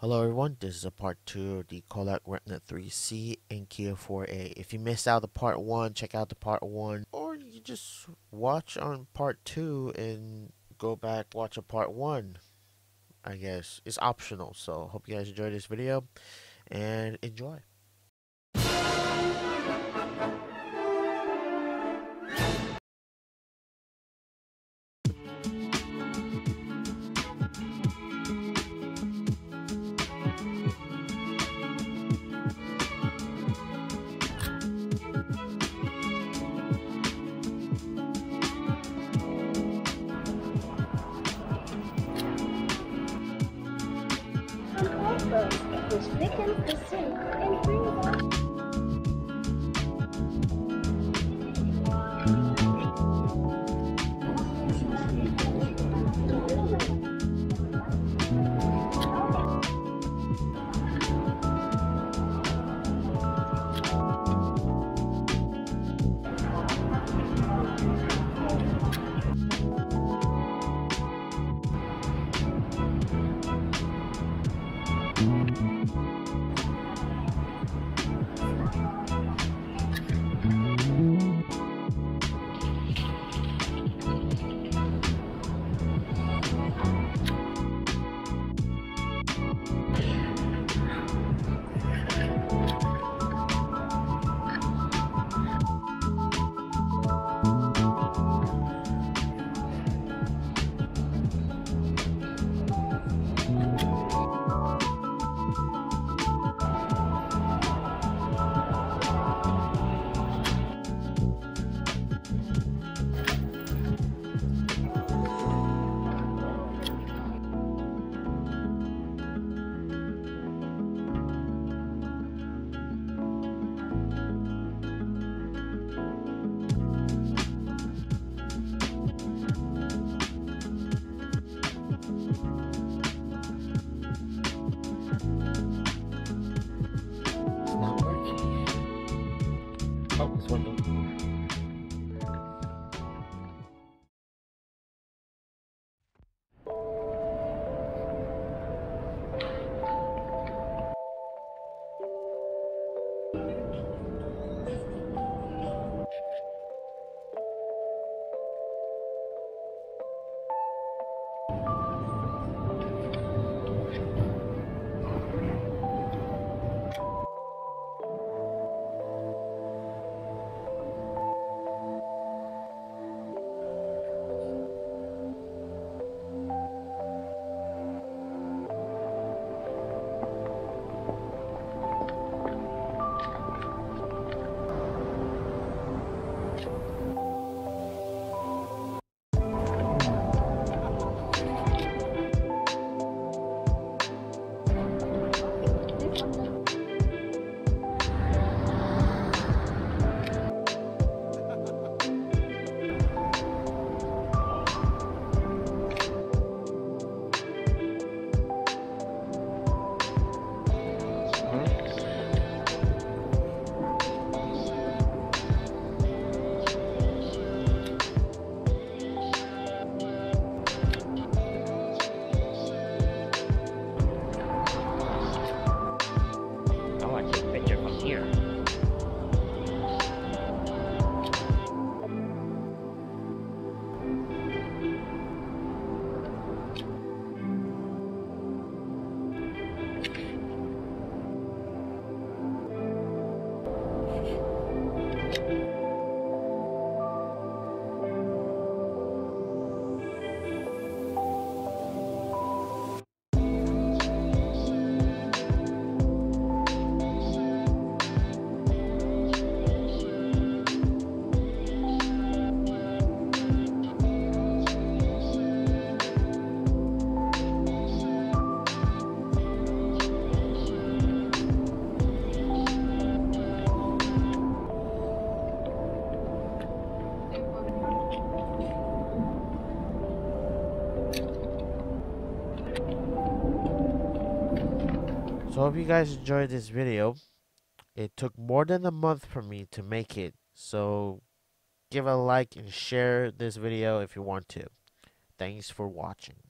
Hello everyone, this is a part 2 of the Kodak Retina 3C and Kiev 4A. If you missed out the part 1, check out the part 1 or you just watch on part 2 and go back watch a part 1. I guess it's optional, so hope you guys enjoy this video and enjoy. Which thickens the soup and brings Oh, it's working. So hope you guys enjoyed this video. It took more than a month for me to make it, so give a like and share this video if you want to. Thanks for watching.